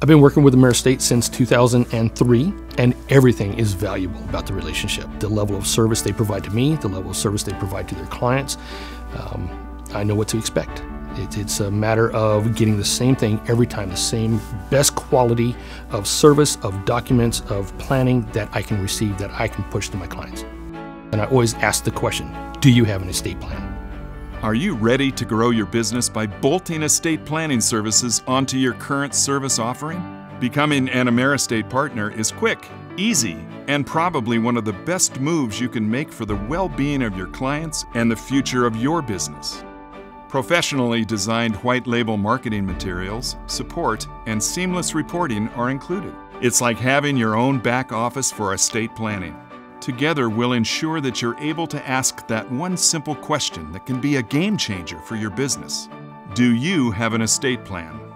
I've been working with AmeriEstate since 2003, and everything is valuable about the relationship. The level of service they provide to me, the level of service they provide to their clients. Um, I know what to expect. It, it's a matter of getting the same thing every time, the same best quality of service, of documents, of planning that I can receive, that I can push to my clients. And I always ask the question Do you have an estate plan? Are you ready to grow your business by bolting estate planning services onto your current service offering? Becoming an AmeriEstate partner is quick, easy, and probably one of the best moves you can make for the well being of your clients and the future of your business. Professionally designed white label marketing materials, support, and seamless reporting are included. It's like having your own back office for estate planning. Together, we'll ensure that you're able to ask that one simple question that can be a game changer for your business. Do you have an estate plan?